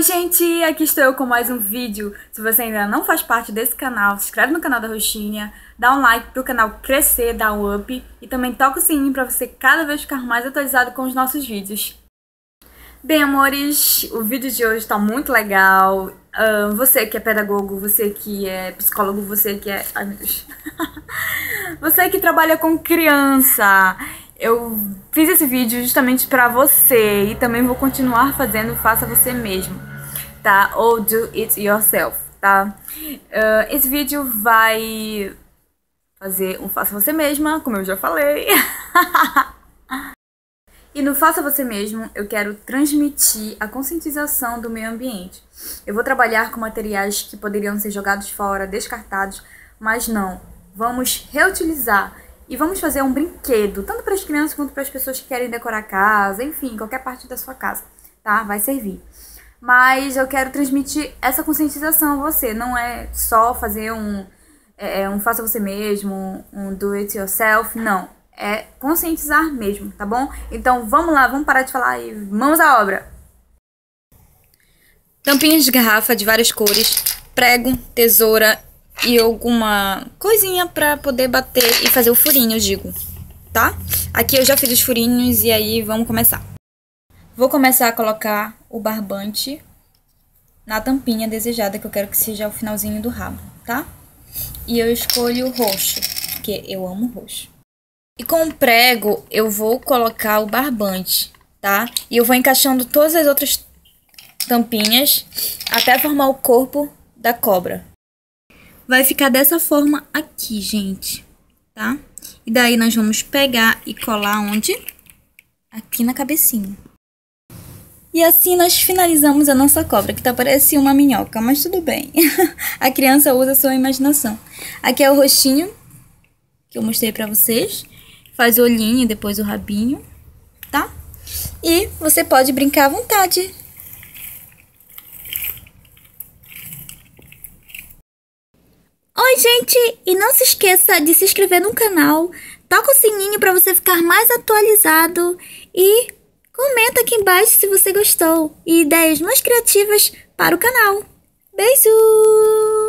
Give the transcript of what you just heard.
gente! Aqui estou eu com mais um vídeo. Se você ainda não faz parte desse canal, se inscreve no canal da Roxinha, dá um like para o canal crescer, dá um up e também toca o sininho para você cada vez ficar mais atualizado com os nossos vídeos. Bem, amores, o vídeo de hoje está muito legal. Uh, você que é pedagogo, você que é psicólogo, você que é... Ai, meu Deus. você que trabalha com criança eu fiz esse vídeo justamente para você e também vou continuar fazendo Faça Você Mesmo, tá? Ou Do It Yourself, tá? Uh, esse vídeo vai fazer um Faça Você Mesma, como eu já falei. E no Faça Você Mesmo, eu quero transmitir a conscientização do meio ambiente. Eu vou trabalhar com materiais que poderiam ser jogados fora, descartados, mas não. Vamos reutilizar e vamos fazer um brinquedo, tanto para as crianças quanto para as pessoas que querem decorar a casa, enfim, qualquer parte da sua casa, tá? Vai servir. Mas eu quero transmitir essa conscientização a você. Não é só fazer um, é, é, um faça você mesmo, um do it yourself, não. É conscientizar mesmo, tá bom? Então vamos lá, vamos parar de falar e vamos à obra. Tampinhas de garrafa de várias cores, prego, tesoura e alguma coisinha pra poder bater e fazer o furinho, eu digo, tá? Aqui eu já fiz os furinhos e aí vamos começar. Vou começar a colocar o barbante na tampinha desejada, que eu quero que seja o finalzinho do rabo, tá? E eu escolho roxo, porque eu amo roxo. E com o prego eu vou colocar o barbante, tá? E eu vou encaixando todas as outras tampinhas até formar o corpo da cobra. Vai ficar dessa forma aqui, gente, tá? E daí nós vamos pegar e colar onde? Aqui na cabecinha. E assim nós finalizamos a nossa cobra, que tá parecendo uma minhoca, mas tudo bem. a criança usa sua imaginação. Aqui é o rostinho, que eu mostrei pra vocês. Faz o olhinho, depois o rabinho, tá? E você pode brincar à vontade. Oi, gente! E não se esqueça de se inscrever no canal, toca o sininho para você ficar mais atualizado e comenta aqui embaixo se você gostou e ideias mais criativas para o canal. Beijo!